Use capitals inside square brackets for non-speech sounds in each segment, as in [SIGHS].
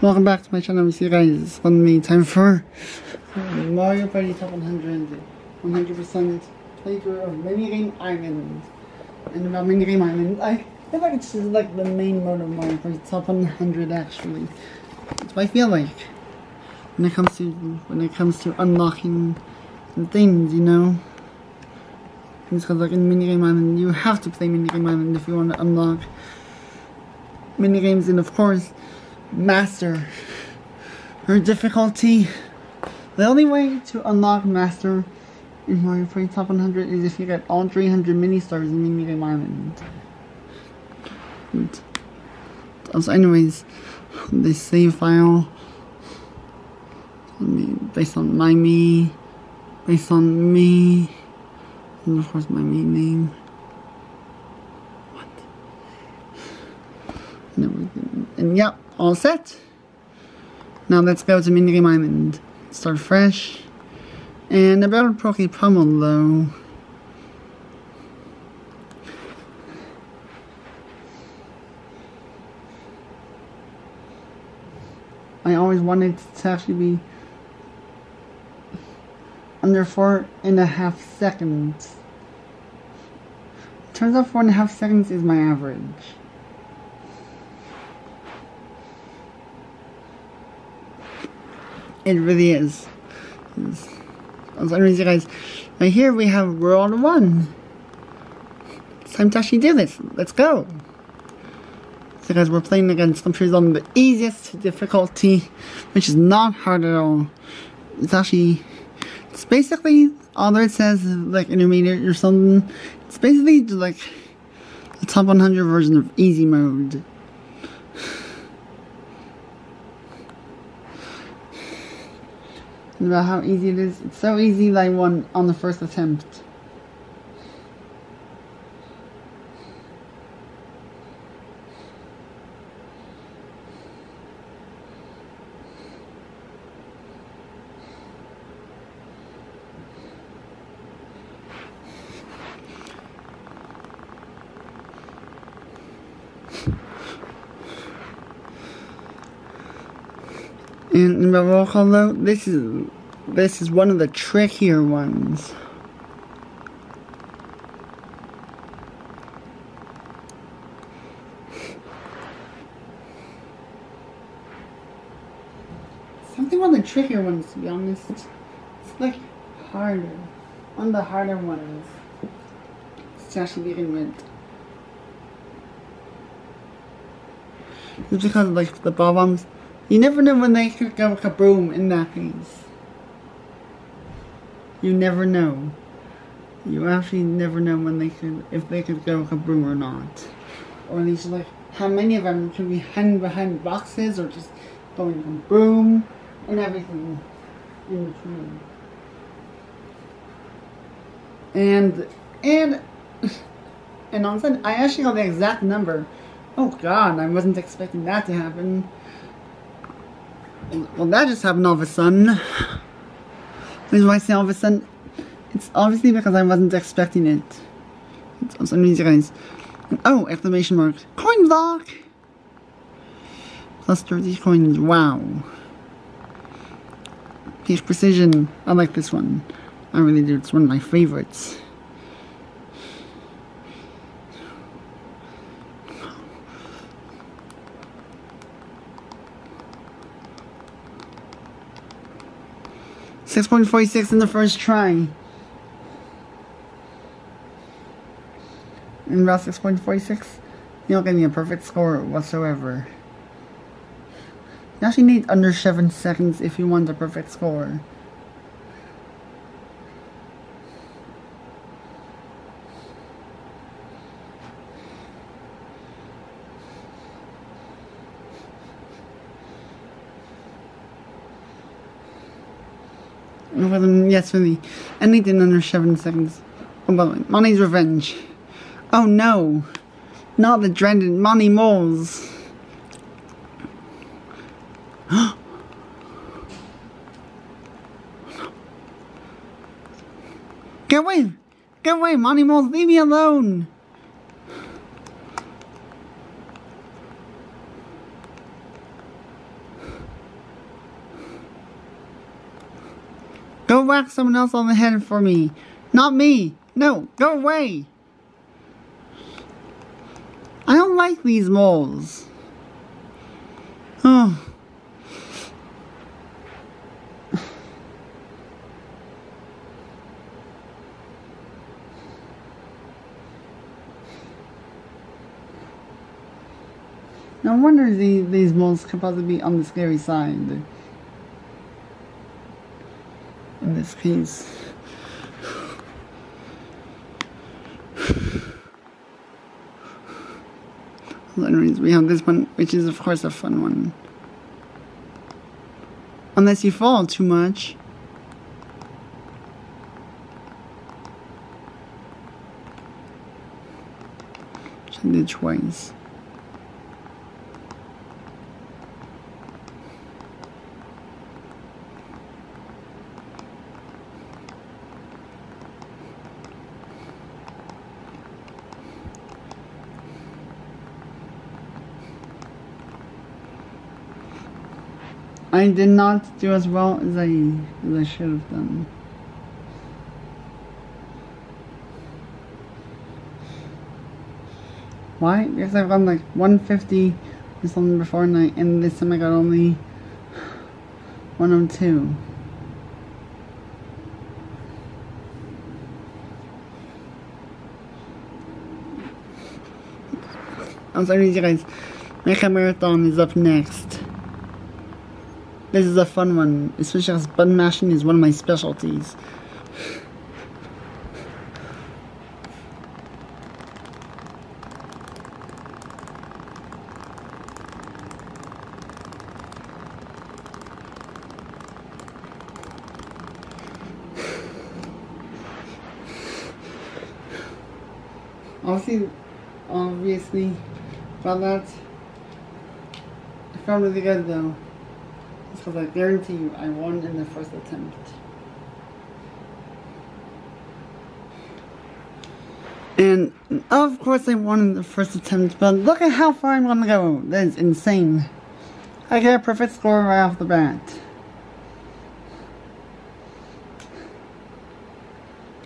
Welcome back to my channel, see you guys, it's fun me, time for Mario Party Top 100, 100% playthrough of Minigame Island. And about Minigame Island, I feel like it's like the main mode of Mario Party Top 100 actually. That's what I feel like. When it comes to, when it comes to unlocking things, you know. Because like in Minigame Island, you have to play Minigame Island if you want to unlock minigames and of course master her difficulty. The only way to unlock master in Mario Party Top 100 is if you get all 300 mini stars in Minigame Island. And so anyways, this save file based on my me, based on me, and of course my main name. And yep, all set. Now let's go to Minigame Island. Start fresh. And about Pokey Pummel though. I always wanted to actually be under four and a half seconds. Turns out four and a half seconds is my average. It really is. As I you guys, right here we have World 1. It's time to actually do this. Let's go. So guys, we're playing against computers on the easiest difficulty, which is not hard at all. It's actually, it's basically, although it says like intermediate or something, it's basically like the top 100 version of easy mode. About how easy it is. It's so easy that I won on the first attempt. And [LAUGHS] in though, this is this is one of the trickier ones. Something one of the trickier ones, to be honest. It's like harder. One of the harder ones. It's actually begin with. It's because like the bombs you never know when they could go kaboom in that case. You never know. You actually never know when they could, if they could go kaboom or not. Or at least like, how many of them could be hiding behind boxes or just going kaboom and everything in between. And, and, [LAUGHS] and all of a sudden, I actually got the exact number. Oh god, I wasn't expecting that to happen. Well, that just happened all of a sudden. Reason why I say all of a sudden, it's obviously because I wasn't expecting it. It's some you guys. Oh, exclamation mark. Coin block! Plus 30 coins, wow. Peak precision, I like this one. I really do, it's one of my favorites. 6.46 in the first try. In about 6.46, you don't get a perfect score whatsoever. You actually need under 7 seconds if you want a perfect score. Yes, for me. Anything under 7 seconds. Oh, Monty's Revenge. Oh no. Not the dreaded Monty Moles. [GASPS] Get away! Get away, Monty Moles! Leave me alone! Whack someone else on the head for me. Not me. No, go away. I don't like these moles. Oh. No wonder the, these moles could possibly be on the scary side. In this case. Anyways, we have this one, which is of course a fun one. Unless you fall too much. Twice. I did not do as well as I as I should have done. Why? Because I've gotten like 150 or something before night, and this time I got only 102. I'm sorry you guys. Mecha Marathon is up next. This is a fun one, especially as button mashing is one of my specialties. Obviously, obviously, about that, I felt really good though. Because I guarantee you, I won in the first attempt. And of course I won in the first attempt, but look at how far I'm gonna go. That is insane. I get a perfect score right off the bat.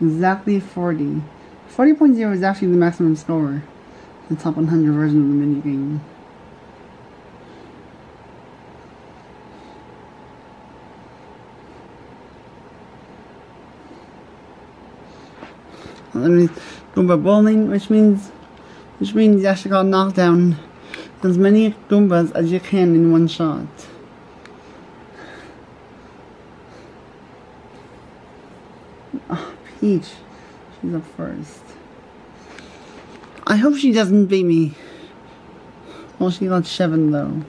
Exactly 40. 40.0 is actually the maximum score. The top 100 version of the minigame. Let me Goomba bowling, which means which means you actually got knocked down as many Goombas as you can in one shot. Oh, Peach. She's up first. I hope she doesn't beat me. Well, she got seven though.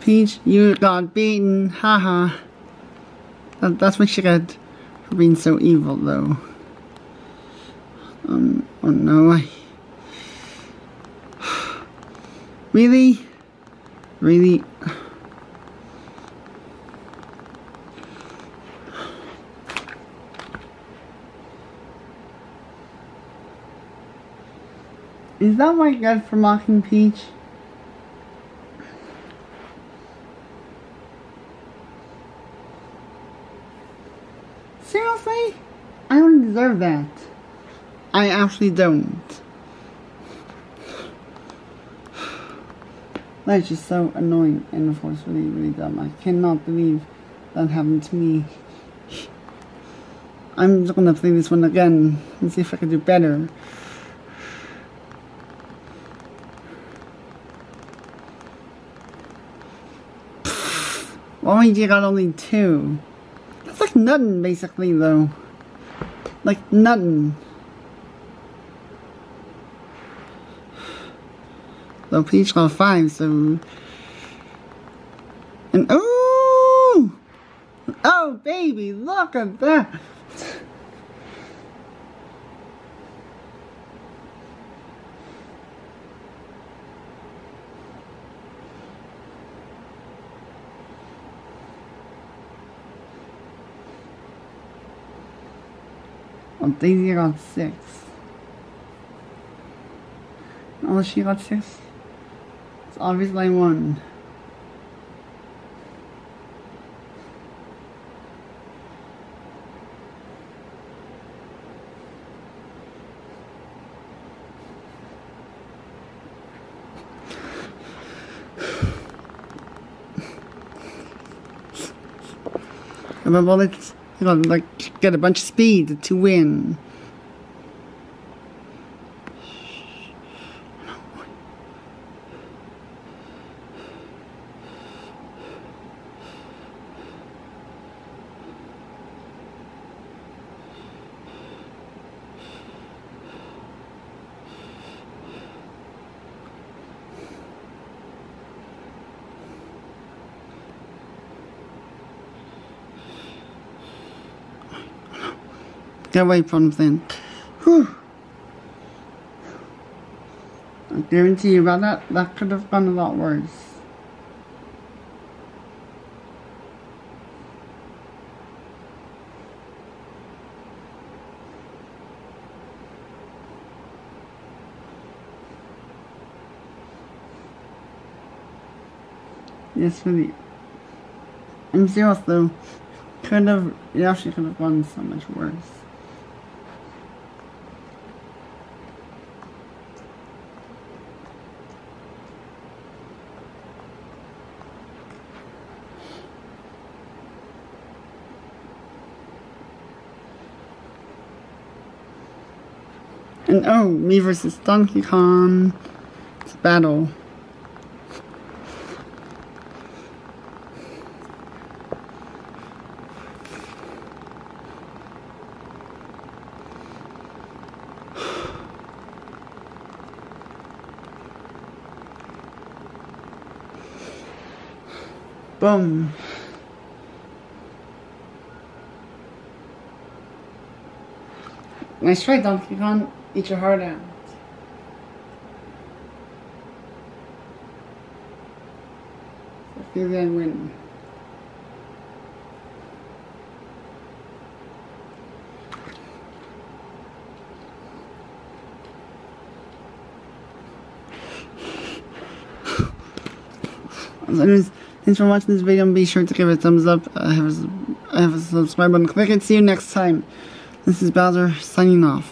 Peach, you got beaten. Haha. -ha. That, that's what she got for being so evil, though. Um, oh no, I... [SIGHS] Really? Really? [SIGHS] Is that my God for mocking Peach? Seriously? I don't deserve that. I actually don't. That's just so annoying and of course really, really dumb. I cannot believe that happened to me. I'm just gonna play this one again and see if I can do better. Why did you got only two? That's like nothing, basically, though. Like nothing. So Peach got find so... And, oh! Oh, baby, look at that! I'm thinking got six. Unless she got six. It's obviously one. Remember all you know, like get a bunch of speed to win. Get away from them. Whew. I guarantee you about that, that could have gone a lot worse. Yes, really. I'm serious though. Could have, it actually could have gone so much worse. And oh, me versus Donkey Kong. It's a battle. Boom. Nice try, Donkey Kong. Eat your heart out. Feel that win. Anyways, thanks for watching this video and be sure to give it a thumbs up. I have a, I have a subscribe button. Click it. See you next time. This is Bowser signing off.